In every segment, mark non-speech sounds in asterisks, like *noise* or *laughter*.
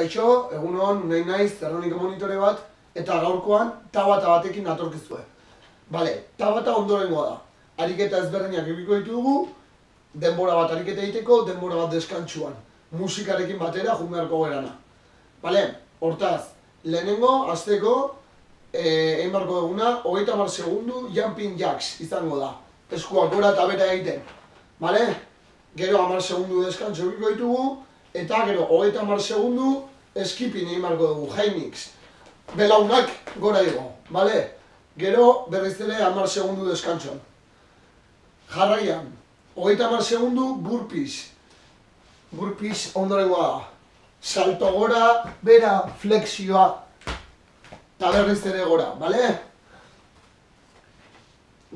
kaixo, egun hon, nahi naiz, zerroniko monitore bat, eta gaurkoan tabata batekin natorkizue. Bale, tabata ondorengoa da. Ariketa ezberdinak egiko ditugu, denbora bat ariketa egiteko, denbora bat deskantsuan. Musikarekin batera, jun beharko gerana. Bale, hortaz, lehenengo, azteko, eh, egin beharko duguna, hogeita mar segundu, jumping jacks izango da. Eskuak gora eta bera egiten. Bale? Gero hamar segundu deskantsu egiko ditugu, eta gero hogeita hamar segundu eskipin egin beharko dugu, mix. Belaunak gora igo, bale? Gero berriz ere hamar segundu deskantsuan. Jarraian, hogeita hamar segundu burpees. Burpees ondorengoa da. Salto gora, bera, flexioa, eta berriz ere gora, bale?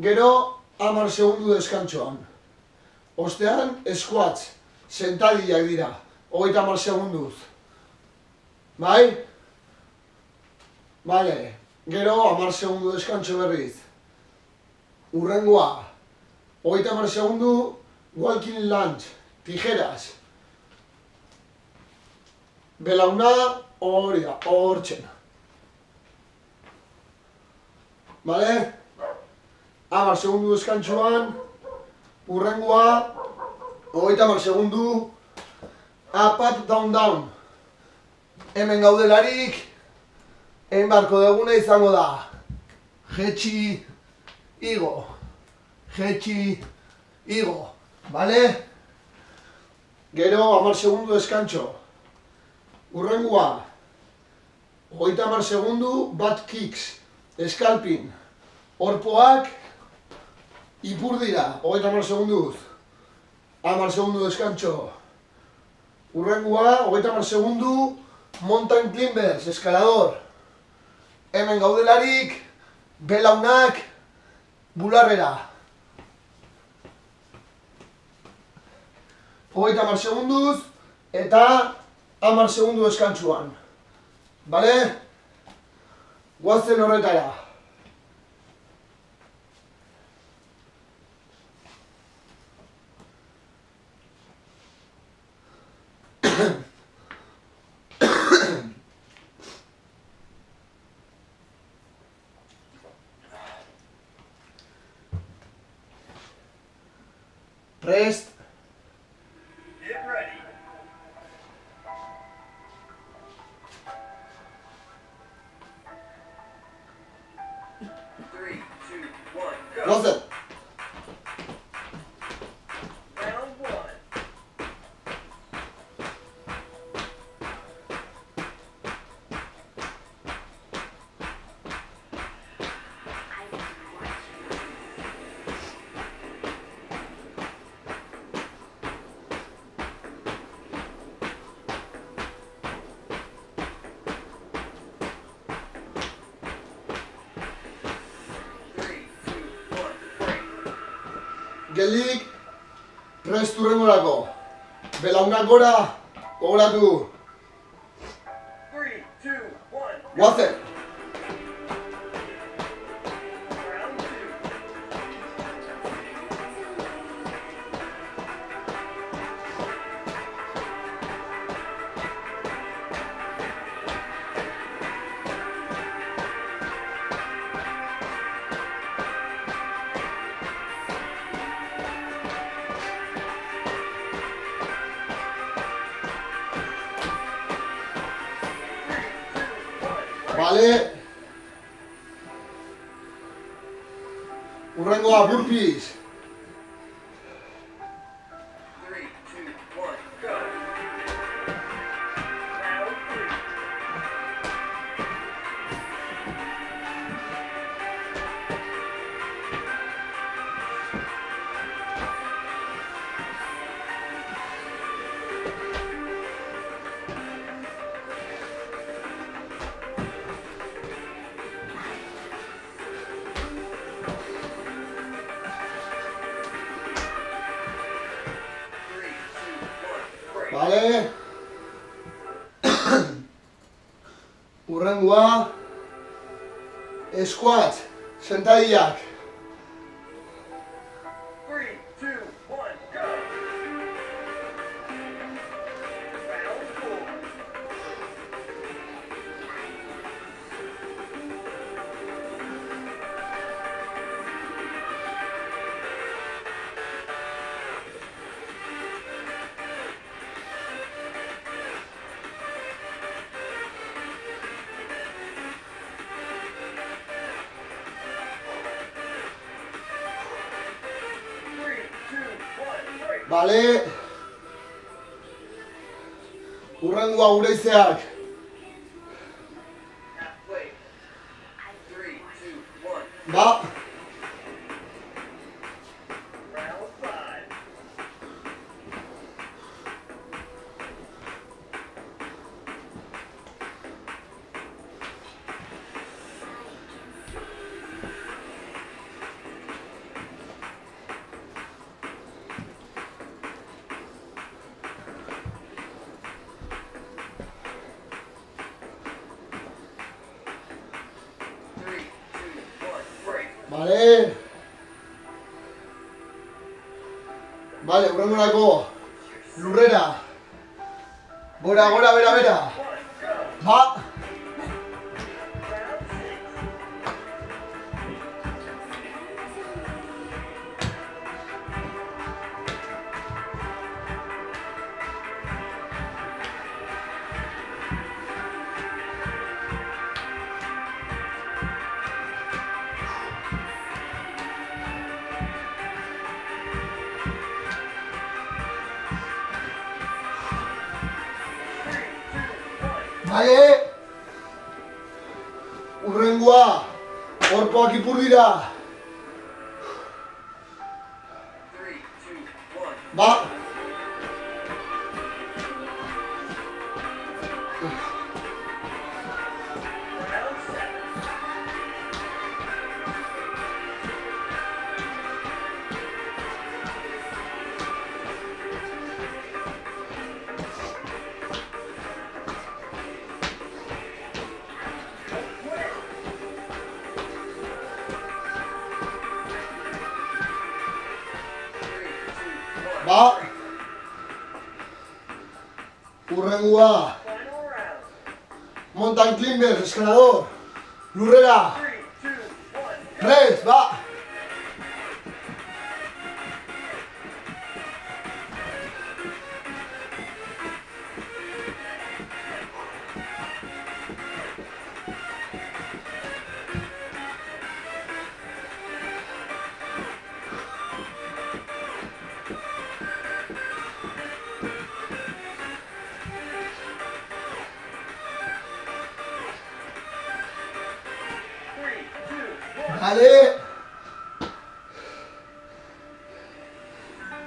Gero, hamar segundu deskantsoan. Ostean, squats, sentadillak dira, hogeita hamar segunduz. Bai? Bale, gero hamar segundu deskantso berriz. Urrengoa, hogeita hamar segundu, walking lunge, tijeras. Belauna, hori da, hortxena. Bale? Hamar segundu deskantsoan, urrengoa, hogeita hamar segundu, up, up, down, down. Hemen gaudelarik, egin barko duguna izango da. Jetxi, igo. Jetxi, igo. Bale? Gero, hamar segundu deskantxo. Urrengoa, hogeita hamar segundu, bat kicks. Eskalpin. Horpoak, ipur dira, hogeita hamar segunduz. Hamar segundu deskantxo. Urrengoa, hogeita hamar segundu, mountain climbers, eskalador. Hemen gaudelarik, belaunak, bularrera. Hogeita hamar segunduz, eta hamar segundu eskantsuan. Bale? Guazen horretara. Preste break. Geldik, prest urrengorako. Belaunak gora, gogoratu. Three, two, one, go. Guazen. Olá, Burpees. squat, sentadilla, Bale. Urrengua gure Vale. Vale, urrengorako. Lurrera. Gora, gora, bera, bera. Ba, kale urrengoa orpoak ipurbira ba escalador. Lurrera. Tres, va.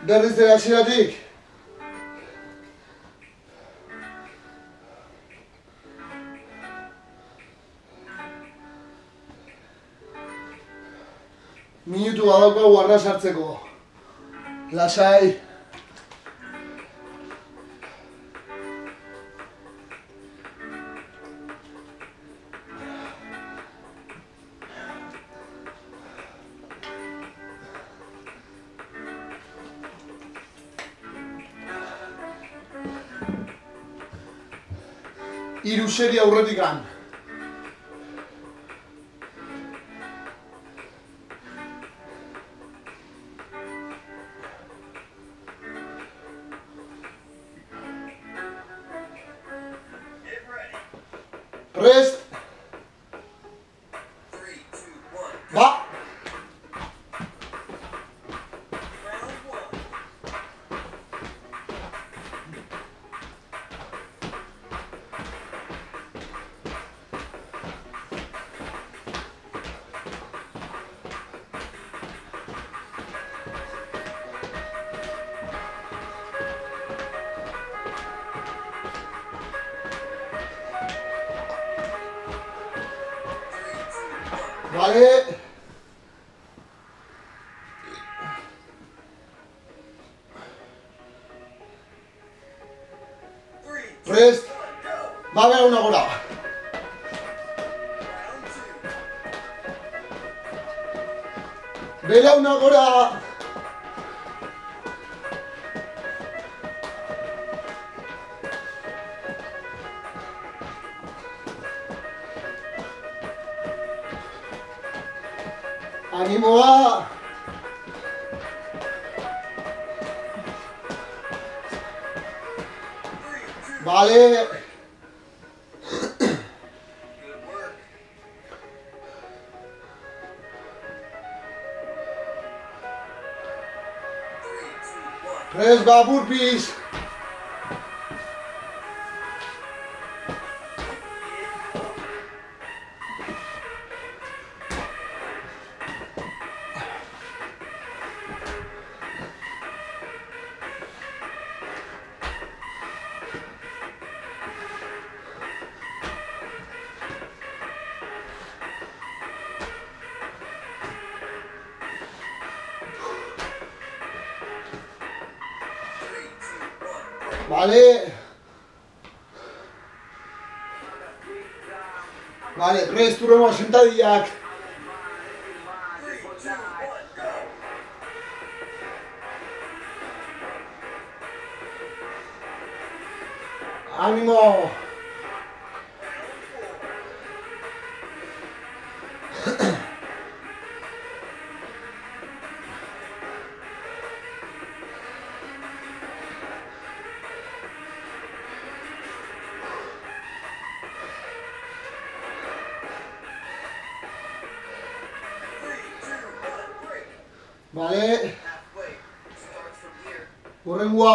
Berriz ere hasieratik. Minutu badaukagu arra sartzeko. Lasai. shade already gone. Got it. Tres. Va a haber una bola. Vela una. ánimo va. Press Babur, please. Vale. Vale, tres turnos sentadillas. Animo!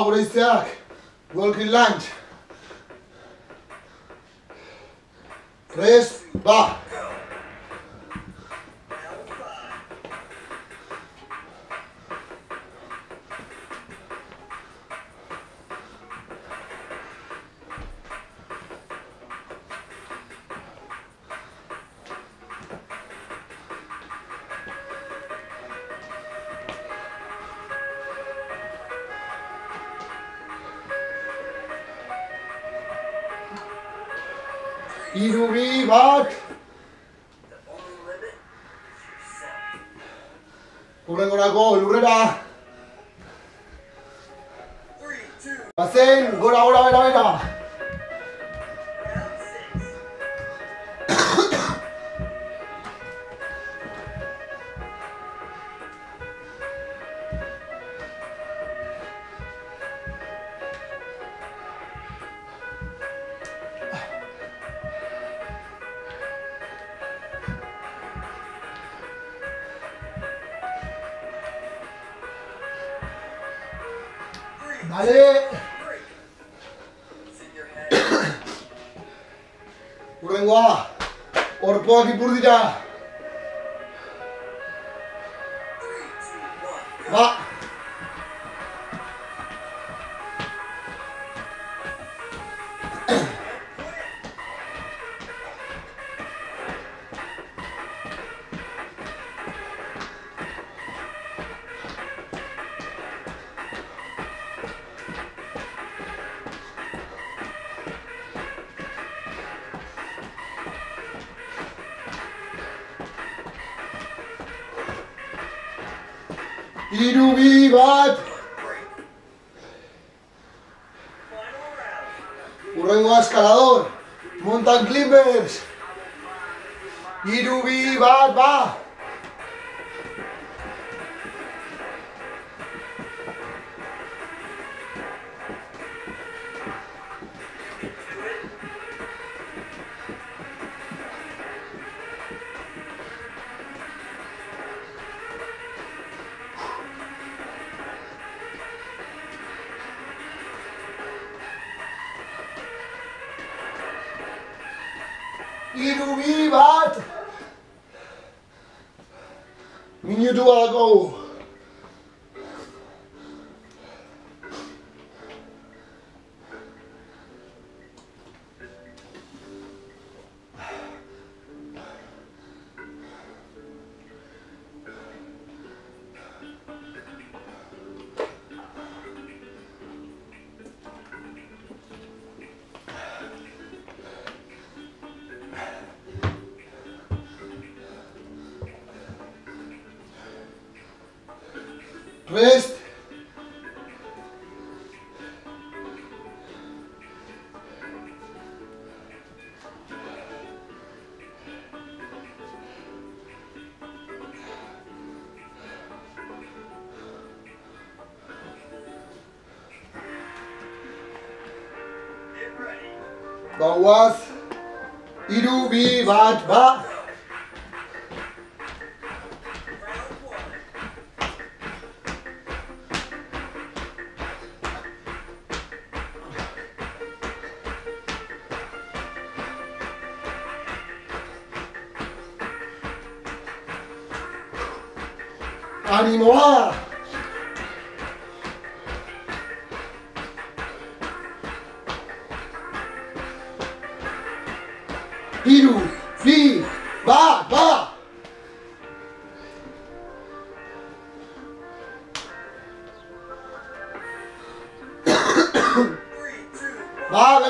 Bravo, Isaac. Gol lunge. Press back. বাকি পুরদিটা Hirubibat. Urrengoa escalador, Mountain climbers. Hirubi bat. You do be bad. When you do, I go. Gauas Idu Vivatva Va,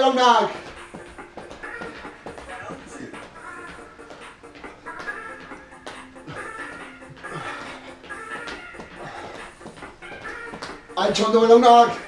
Ein Schondo Bellongnack!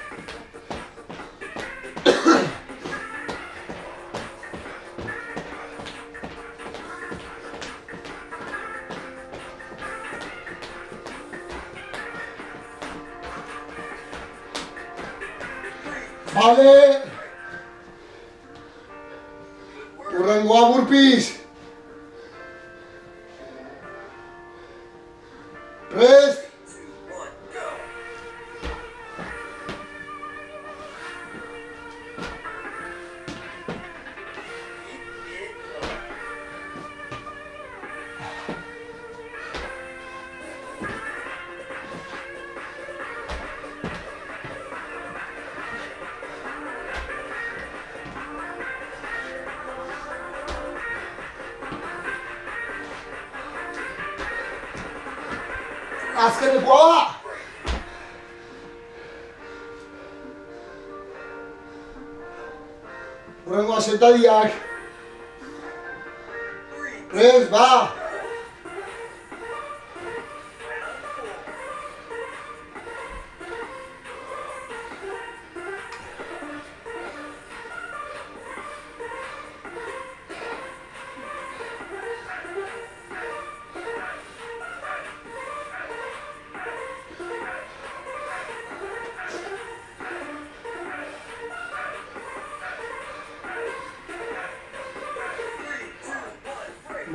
que me puedo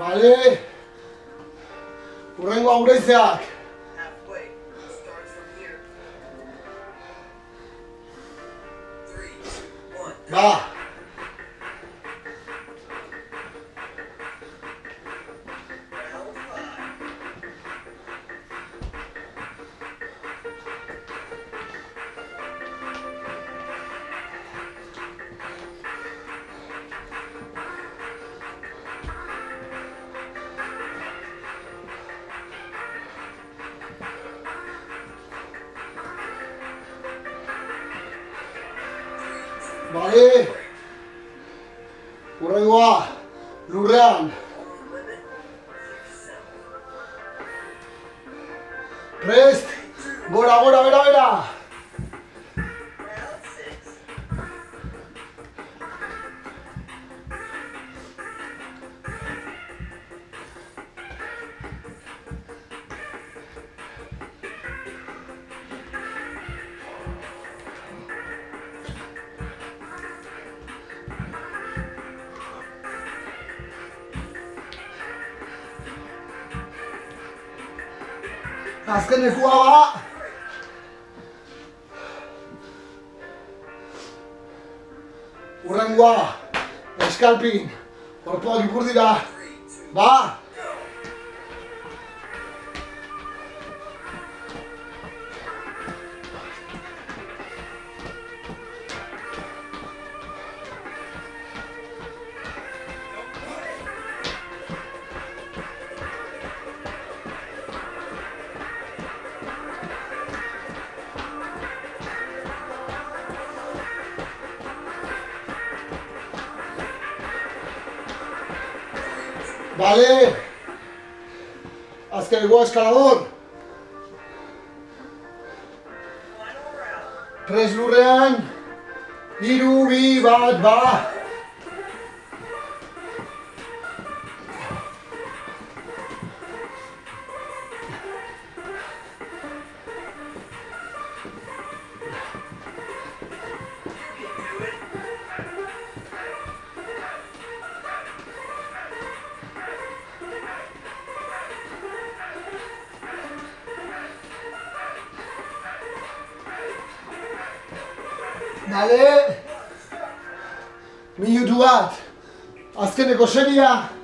Bale! Urrengoa uraizeak! Vale. Urrengoa. Lurrean. Prest. Gora, gora, bera, bera. bera. Philippines. Orang pagi purdi dah. Ba. Eskalador! Prest lurrean! Hiru, bi, bat, ba! Bale! Minutu bat! Azkeneko seria!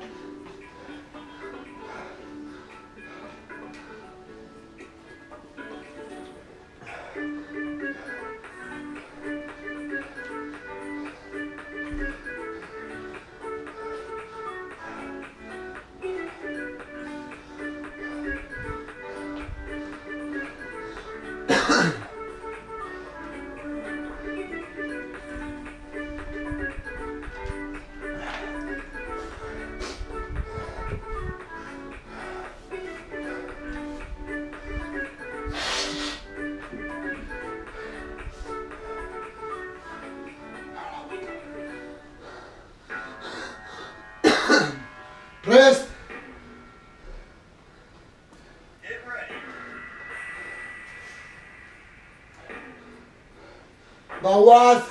Gawaz.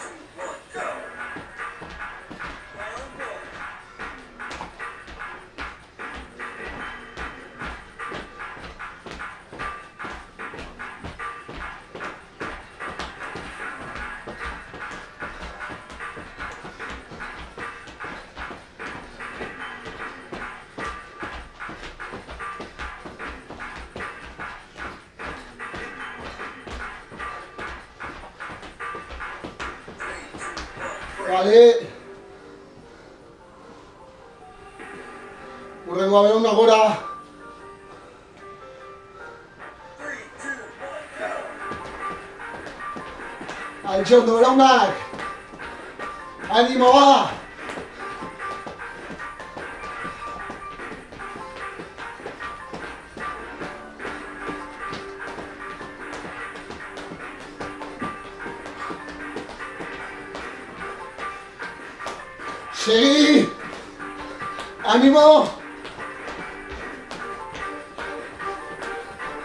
Vale. Correm a veure una gora. El John de Braunac. Ànima, va!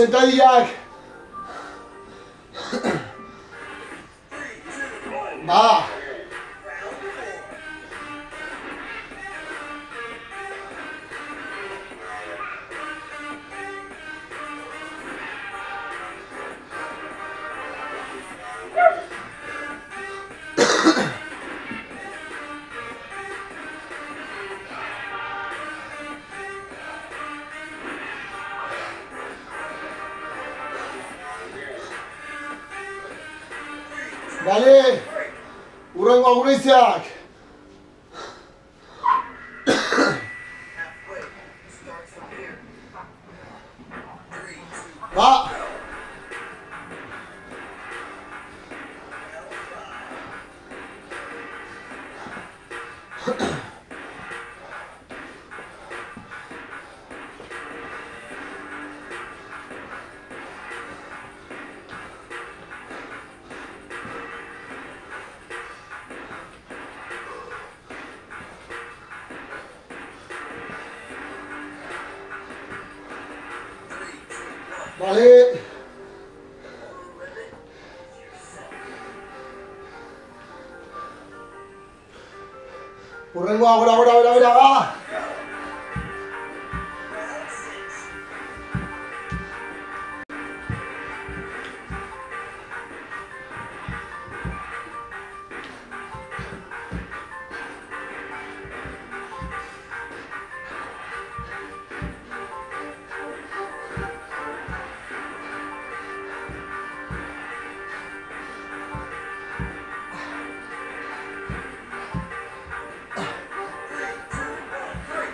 sentadilla. *clears throat* Va. iglesia ora, ora.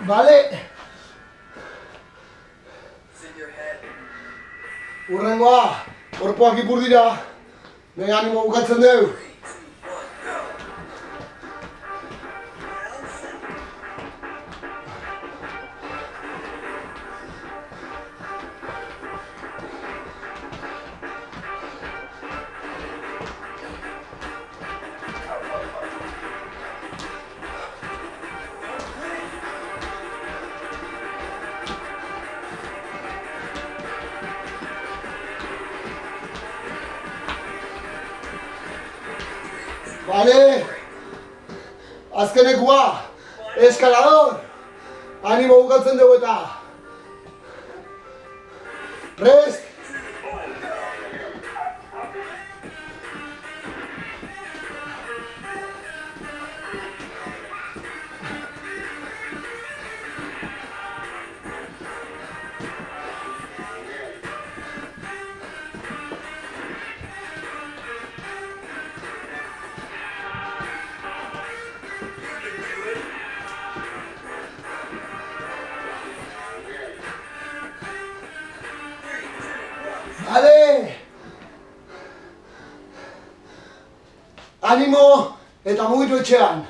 Head. Urrengoa, korpoak ipur dira. Nire animo bukatzen dugu. Vale! Azkenekua! Eskalador! Animo bukatzen dugu eta! Prest! Eta mugitu etxean.